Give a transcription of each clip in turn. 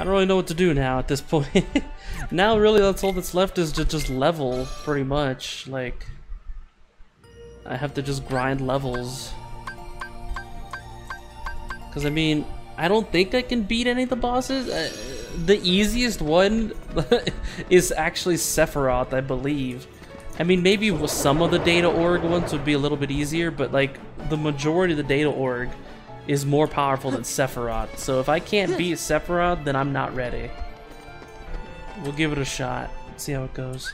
I don't really know what to do now at this point. now really that's all that's left is to just level, pretty much. Like, I have to just grind levels. Because, I mean, I don't think I can beat any of the bosses. Uh, the easiest one is actually Sephiroth, I believe. I mean, maybe some of the Data Org ones would be a little bit easier, but like the majority of the Data Org is more powerful than Sephiroth. So if I can't beat Sephiroth, then I'm not ready. We'll give it a shot. See how it goes.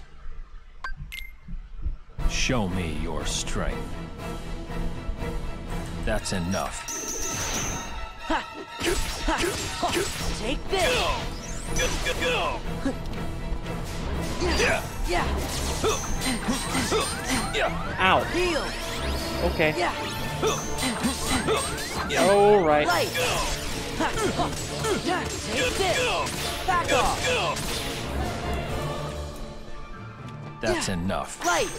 Show me your strength. That's enough. Take this! Yeah! Yeah! Ow. Heal! Okay. Yeah! All right. Light! Take! Back off! That's enough. Light!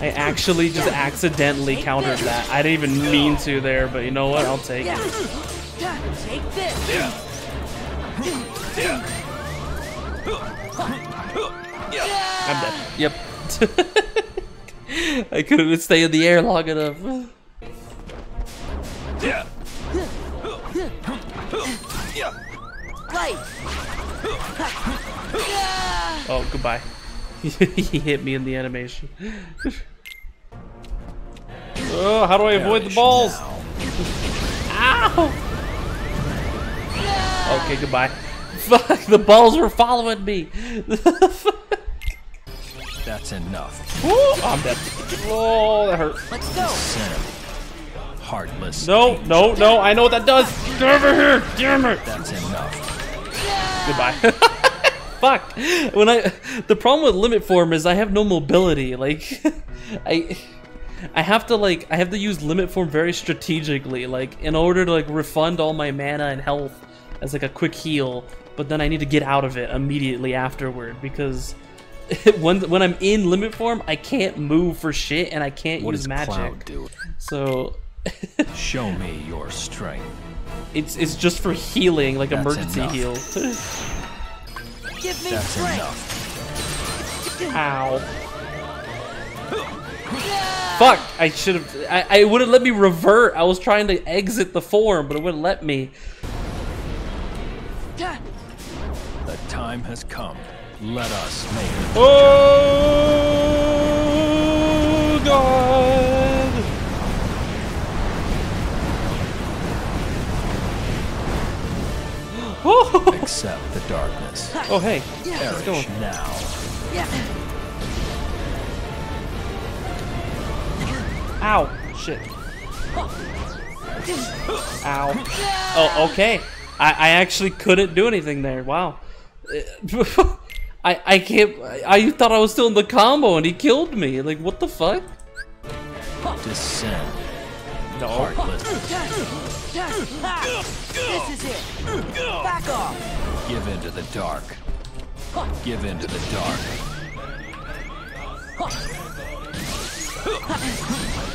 I actually just accidentally countered that. I didn't even mean to there, but you know what? I'll take it. Take this! I'm dead. Yep. I couldn't stay in the air long enough. Light! Oh, goodbye. he hit me in the animation. oh, how do I avoid the balls? Ow! Okay, goodbye. Fuck, the balls were following me. That's enough. Ooh, oh, I'm dead. Oh, that hurt. Let's go! Sin. Heartless. No, no, no, I know what that does. Get over here, damn it. That's enough. Goodbye. Fuck. When I the problem with limit form is I have no mobility. Like I I have to like I have to use limit form very strategically like in order to like refund all my mana and health as like a quick heal, but then I need to get out of it immediately afterward because when when I'm in limit form, I can't move for shit and I can't What use does magic. Cloud do? So Show me your strength. it's it's just for healing, like That's emergency enough. heal. Give me That's strength! enough. Ow. Fuck! I should have. I, I wouldn't let me revert. I was trying to exit the form, but it wouldn't let me. The time has come. Let us make it. Oh God! Oh, Accept the darkness. oh hey, let's go. Now. Yeah! Ow! Shit. Ow. Oh, okay. I, I actually couldn't do anything there. Wow. I I can't. I thought I was still in the combo and he killed me. Like what the fuck? Descend. No. Heartless. Ha! This is it! Back off! Give into the dark. Give into the dark.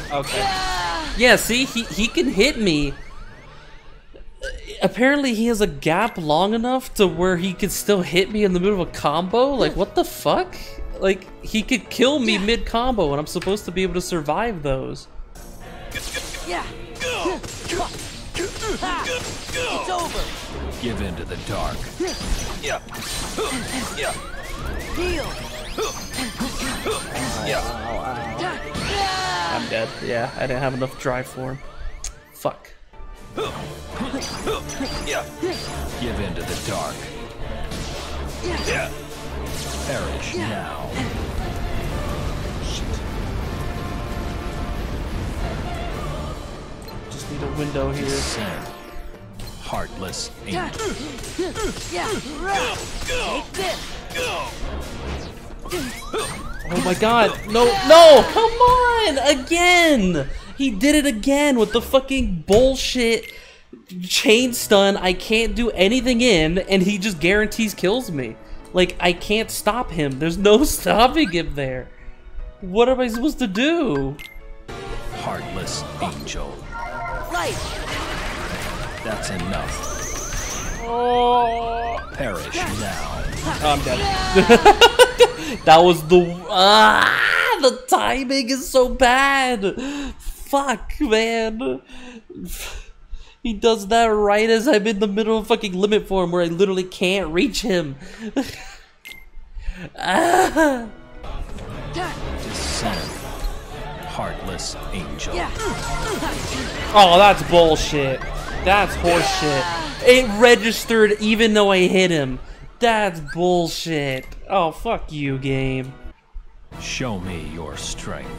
Okay. Yeah. See, he he can hit me. Apparently, he has a gap long enough to where he could still hit me in the middle of a combo. Like what the fuck? Like he could kill me mid combo, and I'm supposed to be able to survive those. Yeah! Ha! It's over! Give into the dark. Heal! I'm dead. Yeah, I didn't have enough drive for him. Fuck. Give into the dark. Perish now. Just need a window here. Descend. Heartless angel. Yeah! Oh my god. No, no! Come on! Again! He did it again with the fucking bullshit chain stun I can't do anything in, and he just guarantees kills me. Like, I can't stop him. There's no stopping him there. What am I supposed to do? Heartless angel. Light! That's enough. Oh, Perish now. I'm dead. that was the ah, the timing is so bad. Fuck, man. He does that right as I'm in the middle of fucking limit form where I literally can't reach him. ah. Descend. Heartless angel. Oh, that's bullshit. That's horseshit. It registered even though I hit him. That's bullshit. Oh, fuck you, game. Show me your strength.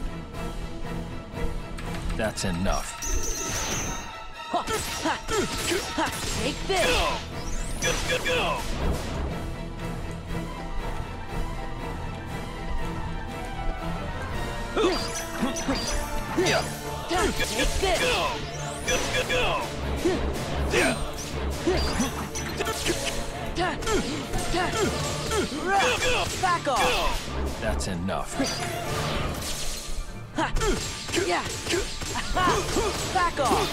That's enough. Take this. Take this. Back off. That's enough. Yeah. Back off.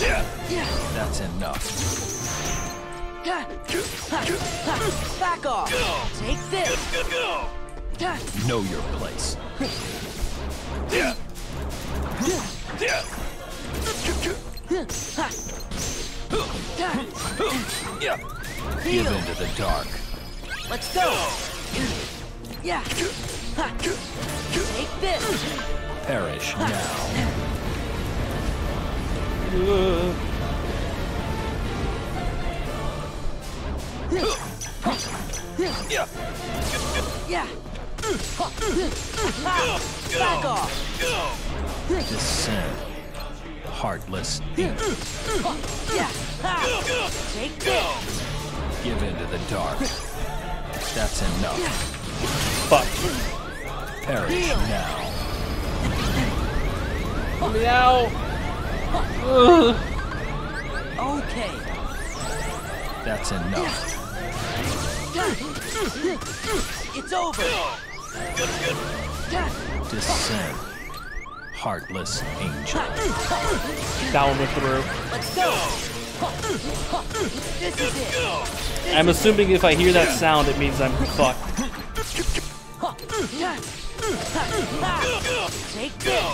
Yeah. That's enough. Back off. Take this. Know your place. Give into the dark. Let's go. Yeah. Take this. Perish now. Ugh. Yeah. Yeah! Back off. Descend. Heartless. Yeah. Take this. Give into the dark. That's enough. Fuck. Perish now. Meow. Ugh. Okay. That's enough. It's over. Descend. Heartless angel. That one went through. Let's go. This is it. I'm assuming if I hear that sound, it means I'm fucked. Take this.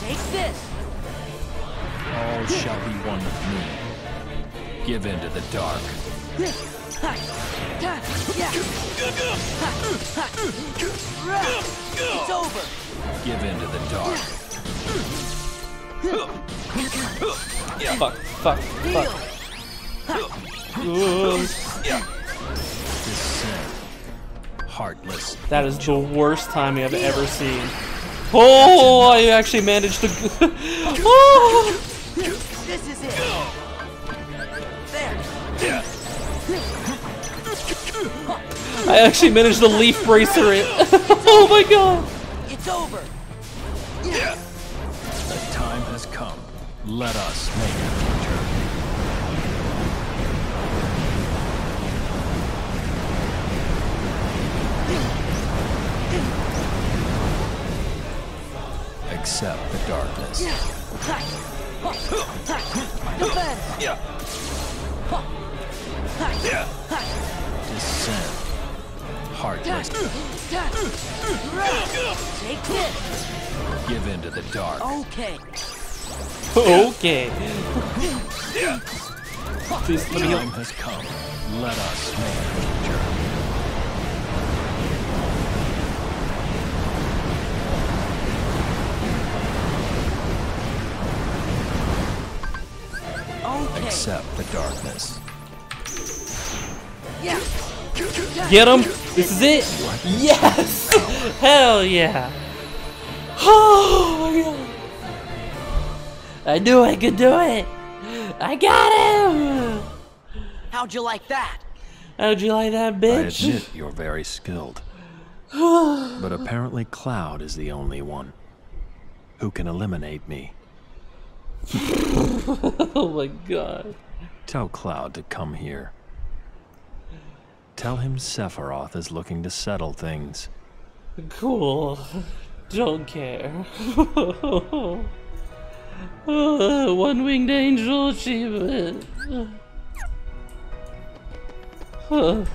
Take this. All shall be one with me. Give into the dark. It's over. Give into the dark. Fuck, fuck, Heal. Fuck. Ugh. Descend. Heartless. That is the worst timing I've ever seen. Oh, I actually managed to. oh! This is it. There. I actually managed to leaf bracer it. oh my god. It's over. The time has come. Let us make it Accept the darkness. Descend. Heartless. Take this. Give into the dark. Okay. Okay. Please let me. Time has come. Let us make it return. Accept the darkness. Get him. This is it. Yes. Hell yeah. Oh my god. I knew I could do it. I got him. How'd you like that? How'd you like that, bitch? I bitch? admit you're very skilled. but apparently Cloud is the only one who can eliminate me. oh my god. Tell Cloud to come here. Tell him Sephiroth is looking to settle things. Cool. don't care. Uh, one winged angel achievement. Huh.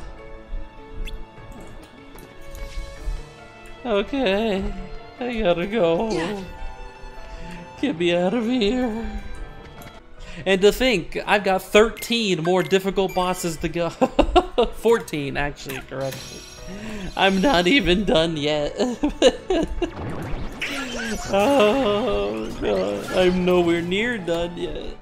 Okay, I gotta go. Get me out of here. And to think, I've got 13 more difficult bosses to go. 14, actually, correctly. I'm not even done yet. oh, God. I'm nowhere near done yet.